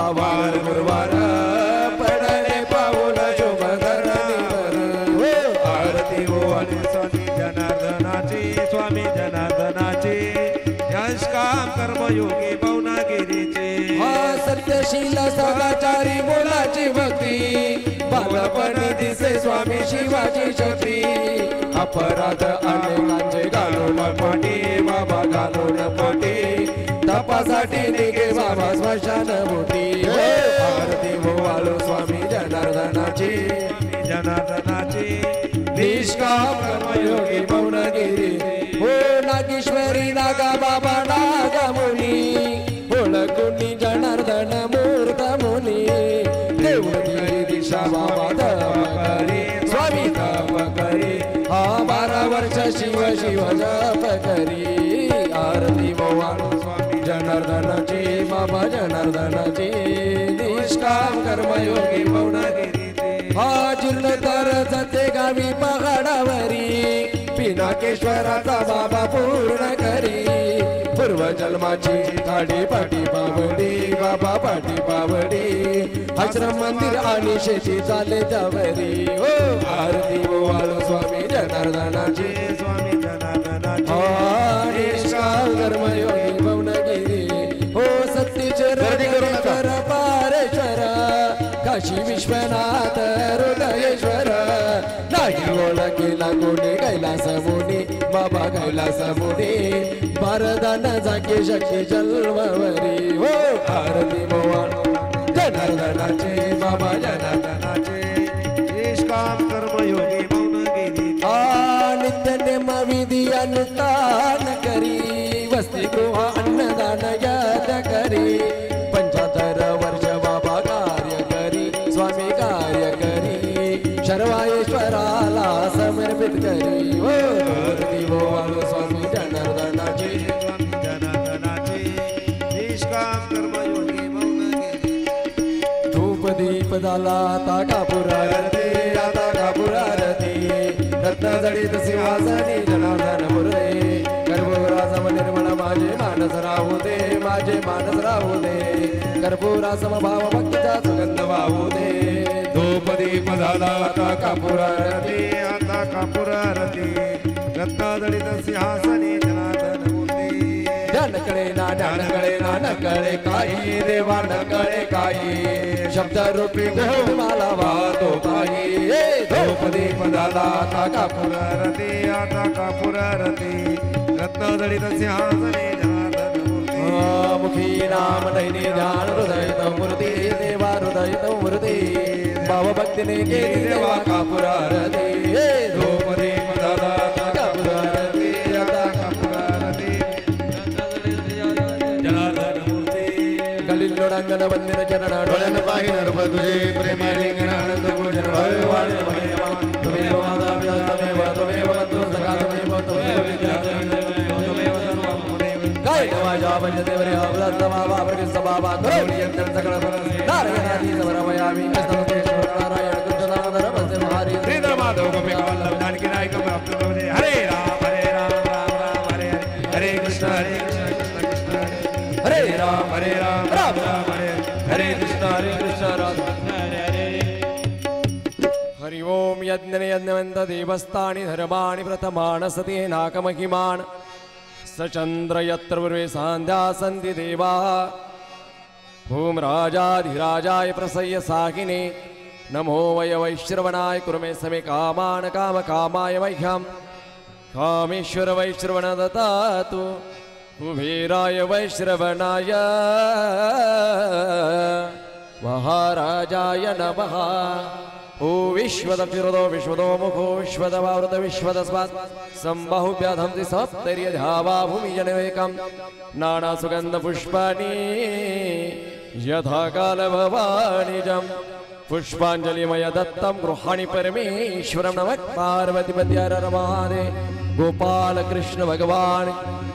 वार गुरुवार पडले पाऊल हो. आरती ओवाळे स्वामी जनार्दनाचे स्वामी जनार्दनाचे. कर्मयोगी हा सत्यशील सदाचारी बोलाची भक्ती. बालपणी दिसे स्वामी शिवाची शक्ती. अपराध अनेकांचे घालून पाठी बाबा घालून पाठी तपासाठी निघे बाबा स्मशान मोठी आरती भोवालो स्वामी जनार्दनाची. जनार्दनाचे. निष्काम कर्मयोगी मौनगिरी. हो नागेश्वरी नागा बाबा नागा मुनी ओळखुनी जनार्दन मूर्त मुनी देवगिरी दिशा बाबा जनार्दन जनार्दनाची निष्काम कर्मयोगी पवनागिरीचे हा जाते गावी पहाडावरी पिनाकेश्वराचा बाबा पूर्ण करी. पूर्व जन्माची गाडी पाठी पावडी बाबा पाठी पावडी आश्रम मंदिर आणि शेती चाले त्यावरी. हो आरती वाळू स्वामी जनार्दनाची. स्वामी जनार्दनाचे. कर्मयोगी काशी विश्वनाथ हृदयेश्वर. नाही ओळखीला कोणी कैलास मुनी बाबा कैलास मुनी. भारदान जागे शक्ती जन्मवरी हो आरती भवान जनार्दनाचे बाबा जनार्दनाचे. निष्काम कर्मयोगी पवनगिरी आ नित्य नेम विधी अनुष्ठान करी. दैव करी स्वामी जनार्दनाचे स्वामी जनार्दनाचे निष्काम कर्मयोगी पवनगिरी धूप दीप झाला आता कापुरारती आता कापुरारती रत्न जडित सिंहासनी जनार्दन मुरले कर्पूरासम निर्मळ माझे मानस राहू दे माझे मानस राहू दे कर्पूरासम भाव भक्तीचा सुगंध वाहू दे धूप दीप झाला आता कापुरारती आरती. आता कापूर आरती रत्नादळित सिंहासनी जनार्दन मूर्ती. ध्यान कळे ना ध्यान कळे ना न कळे काही देवा न कळे काही शब्द रूपी मला वाहतो काही द्रौपदी पदाला आता कापूर आरती आता कापूर आरती रत्नादळित सिंहासनी जनार्दन मुखी नाम नैनी ध्यान हृदय मूर्ती देवा हृदय मूर्ती. भाव भक्तीने केली देवा कापूर गलिल लोडांगण वंदिर चरण डोळ्यानं पाहि नर्भ तुझे प्रेमालिंगन आनंद भोजन भय माता पिता तमेव तमेव बंधु सखा तमेव तमेव विद्या तमेव सर्वं काय पंचदेवरे अवलंत बाबा प्रकृत बाबा सकळ नारायणादी नारायण कृष्ण दामोदर महारी श्रीधर माधव गोपिका वल्लभ जानकी नायक प्राप्त हरे राम ओम यज्ञ यज्ञवंत देवस्थानि धर्माणि प्रथमान् सति नाकमहिमान् सचन्द्र यत्र पूर्वे सान्ध्या सन्ति देवाः। भूम राजाधिराजाय प्रसय्य साहिने। नमो वय वैश्रवणाय कुर्मे समे कामान् काम कामाय मह्यं कामेश्वर वैश्रवण दत्तातु। कुबेराय वैश्रवणाय। महाराजाय नमः ओ विश्वदपिरुदो विश्वदो मुखो विश्वदवावृत विश्वदस्मात्। सम्बाहुभ्याधं ति सप्तर्यधावा भूमिजनवेकं नानासुगन्धपुष्पाणि यथा कालभवानिजम् पुष्पाञ्जलिमय दत्तं गृहाणि परमेश्वरं नमः। पार्वतीपत्यार गोपालकृष्णभगवान् गोपालकृष्ण भगवान्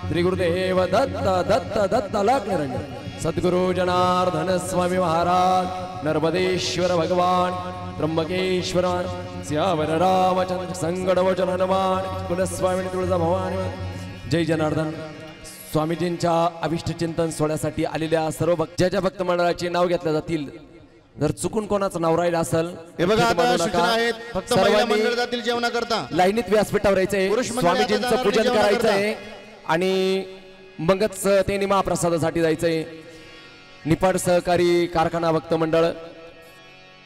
त्रिगुरुदेव दत्त दत्त दत्त लग्नरंग सद्गुरु जनार्दन स्वामी महाराज नर्मदेश्वर भगवान त्र्यंबकेश्वर श्यावर रामचंद्र संगडवचन हनुमान कुलस्वामी तुळजा भवानी जय जनार्दन स्वामीजींच्या अभिष्ट चिंतन सोहळ्यासाठी आलेल्या सर्व भक्त ज्या ज्या भक्त मंडळाचे नाव घेतले जातील जर चुकून कोणाचं नाव राहिलं असेल हे बघा आता. सूचना आहेत फक्त महिला सर्वांनी मंडळ जातील जेवणाकरता लाईनीत व्यासपीठावर यायचंय आता स्वामीजींचं पूजन. करायचंय आणि मगच त्यांनी महाप्रसादासाठी जायचंय निपाड सहकारी कारखाना भक्त मंडळ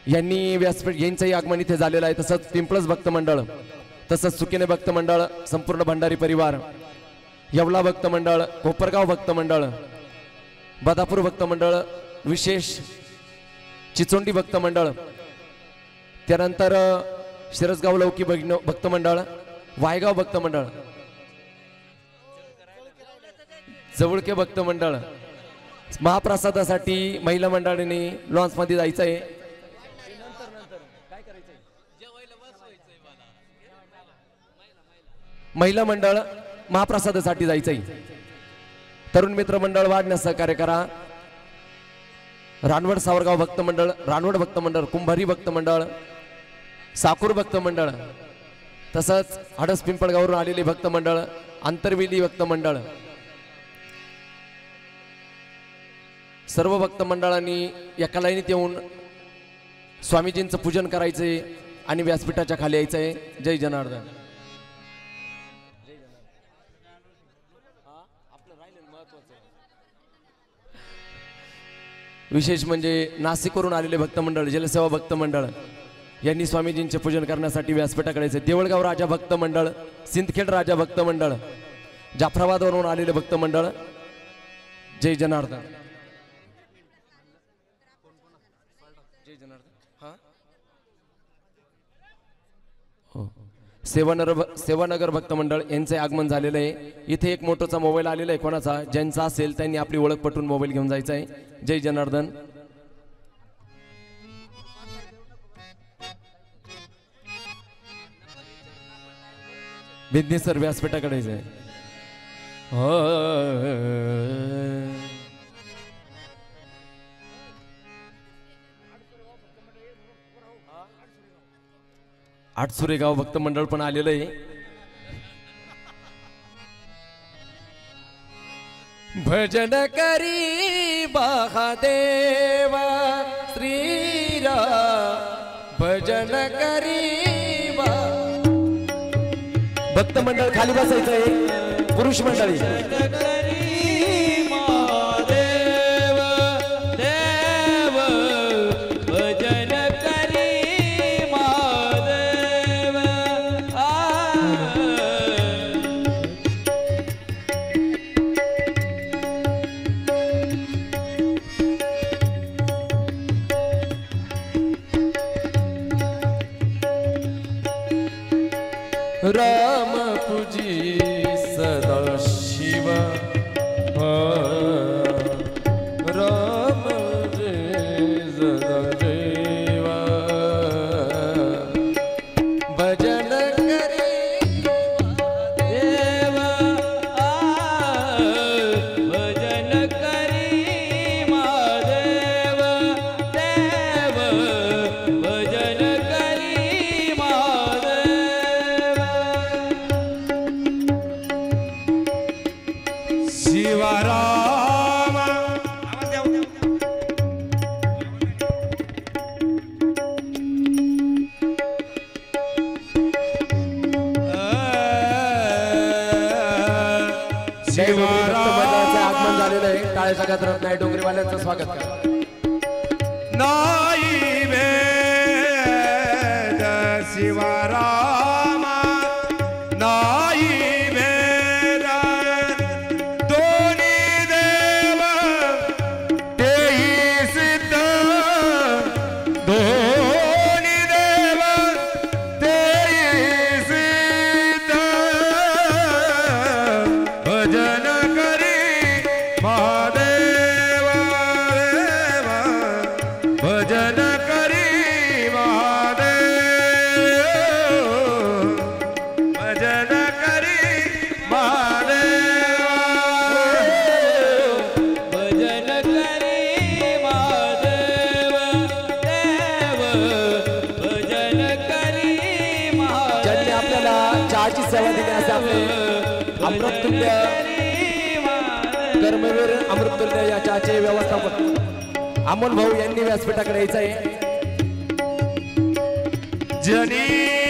यांनी व्यासपीठ यांचंही आगमन इथे झालेलं आहे. तसंच पिंपळस भक्त मंडळ तसंच सुकिने भक्त मंडळ संपूर्ण भंडारी परिवार येवला भक्त मंडळ कोपरगाव भक्त मंडळ बदापूर भक्त मंडळ विशेष चिचोंडी भक्त मंडळ त्यानंतर शिरसगाव लौकी भक्त मंडळ वायगाव भक्त मंडळ जवळके भक्त मंडळ महाप्रसादासाठी महिला मंडळाने लॉन्चमध्ये जायचं आहे महिला मंडळ महाप्रसादासाठी जायचंय. तरुण मित्र मंडळ वाढण्यास सहकार्य करा. रानवड सावरगाव भक्त मंडळ रानवड भक्त मंडळ कुंभारी भक्त मंडळ साकूर भक्त मंडळ तसंच हडस पिंपळगावरून आलेले भक्त मंडळ आंतरवेली भक्त मंडळ सर्व भक्त मंडळांनी एका लाईनीत येऊन स्वामीजींचं पूजन करायचंय आणि व्यासपीठाच्या खाली यायचंय. जय जनार्दन. विशेष म्हणजे नाशिकवरून आलेले भक्त मंडळ जलसेवा भक्त मंडळ यांनी स्वामीजींचे पूजन करण्यासाठी व्यासपीठाकडे यायचे देवळगाव राजा भक्त मंडळ सिंदखेड राजा भक्त मंडळ जाफराबादवरून आलेले भक्त मंडळ जय जनार्दन जय जनार्दन हा हो सेवानगर सेवानगर भक्त मंडळ यांचं आगमन झालेलं आहे. इथे एक मोठोचा मोबाईल आलेला आहे कोणाचा? ज्यांचा असेल त्यांनी आपली ओळख पटवून मोबाईल घेऊन जायचा आहे जय जनार्दन. बिझनेसर व्यासपीठाकडे जाय आठसुरे गाव भक्त मंडळ पण आलेलं आहे. भजन करी महादेवा श्रीरा भजन करी भक्त मंडळ खाली बसायचं आहे पुरुष मंडळी. शिवराम मंडळाचं आगमन झालेलं आहे. टाळ्याच्या गजरात नाही डोंगरीवाल्यांचं स्वागत करा. अमोल भाऊ यांनी व्यासपीठाकडे यायचं आहे जनी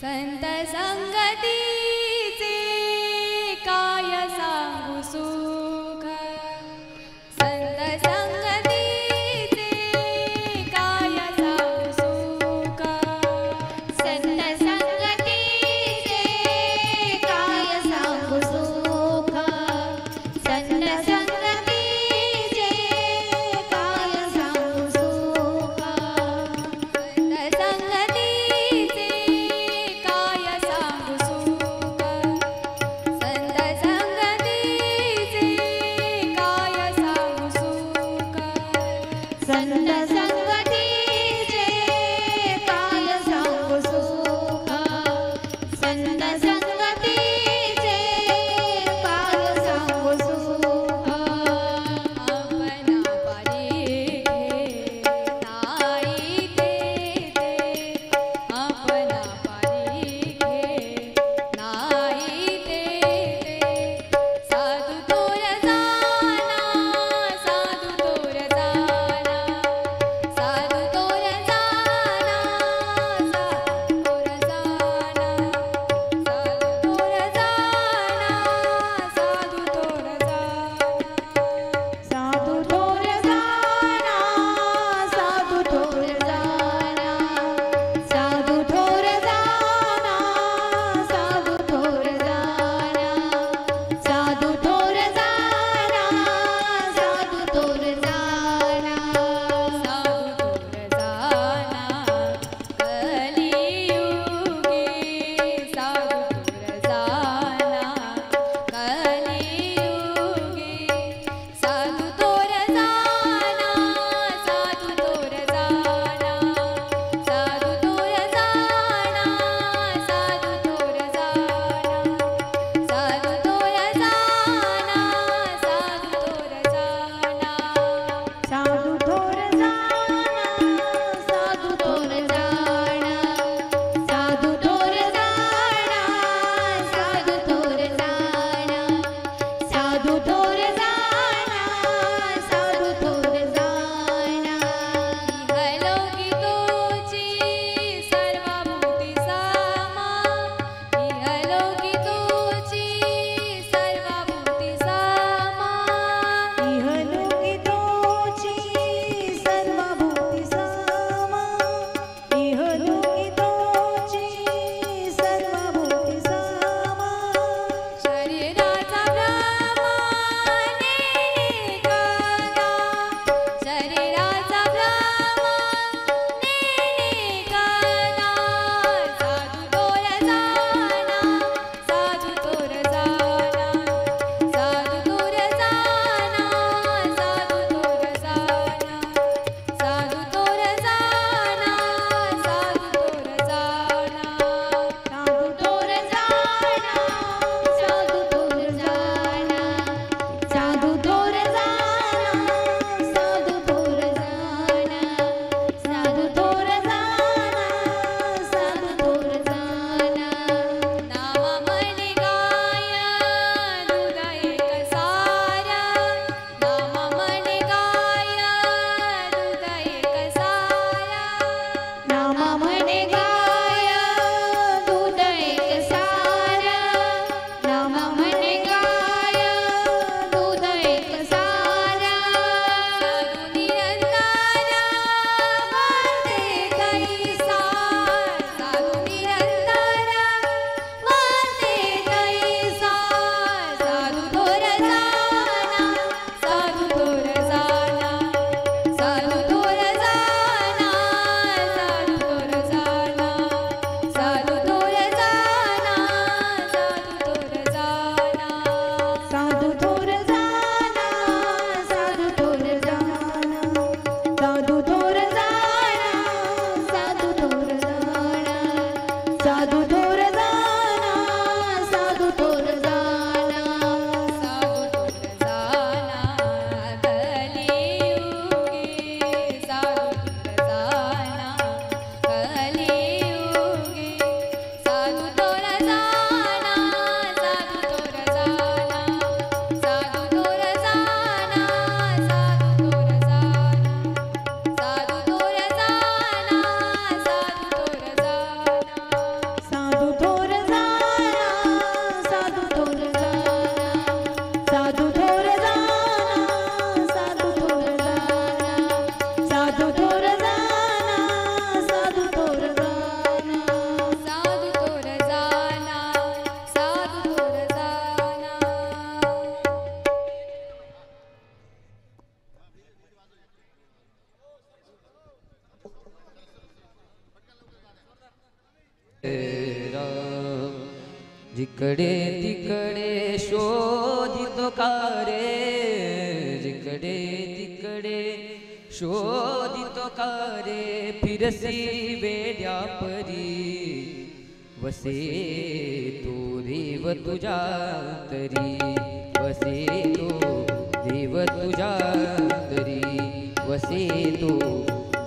सन्तसङ्गति तरी वसे तो देव तुझ्या तरी. वसे तो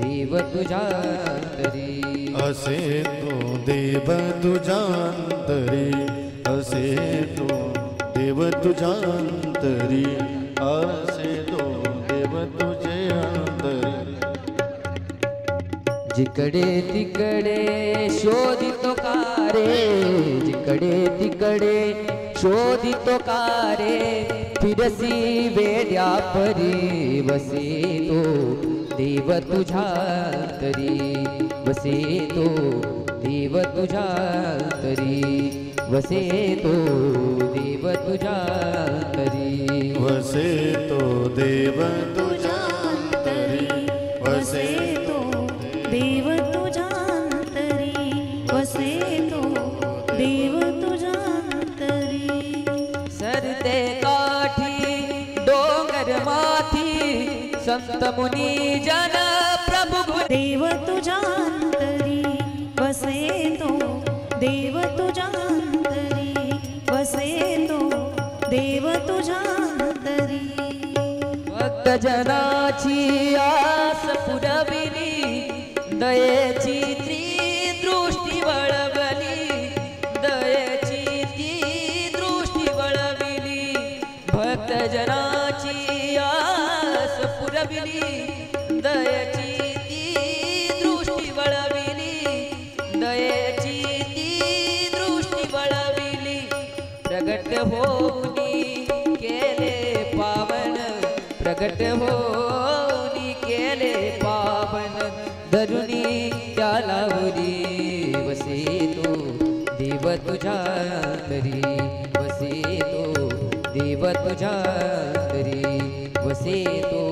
देव तुझ्या तरी. असे तो देव तुझ्यांतरी असे तो देव तुझ्यांतरी असे तो देव तुझे अंतरी. जिकडे तिकडे शोधितो का रे? जिकडे तिकडे शोधित का रे? फिरसी वेड्या परी वसे तो देव तुझा तरी. वसे तो देव तुझा तरी. वसे तो देव तुझा तरी. वसे तो देव तरी. वसे तो देव संत मुनी जन प्रभु देव तुझ्यांतरी वसे तो देव तुझ्यांतरी वसे तो देव तुझ्यांतरी भक्त जनाची आस पुरविली दयेची प्रकट होऊनी केले पावन धरुणी त्याला उरी वसे तो देव तुझा तरी वसे तो देव तुझा तरी वसे तो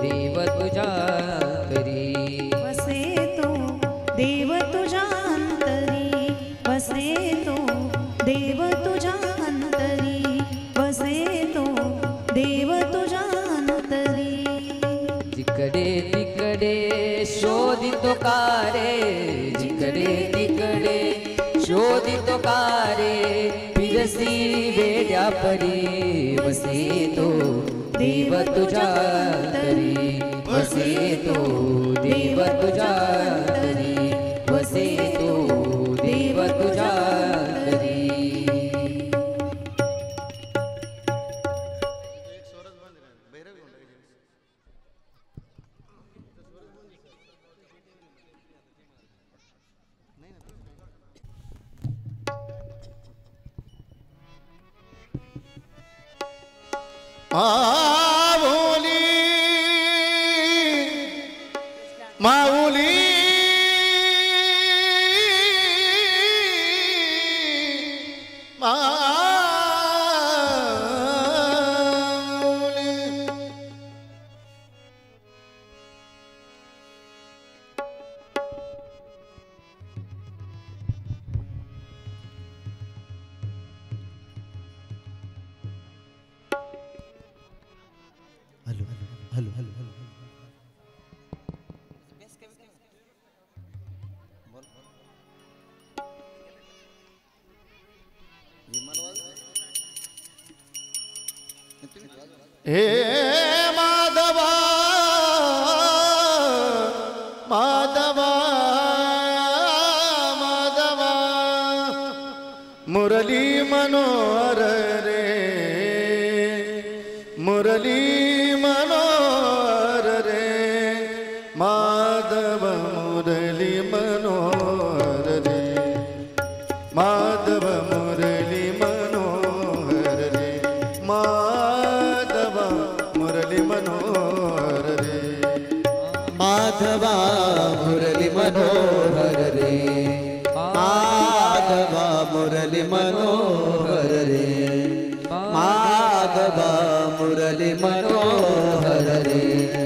देव तुझा तरी वसे तो देव तुझ्यांतरी वसे तो देव तुझा अंतरी. कारे जिकडे तिकडे शोधितो कारे फिरसी वेड्या परी वसे तो देव तुझ्या तरी वसे तो देव तुझ्या मुरली मनोहर रे. माधवा मुरली मनोहर रे.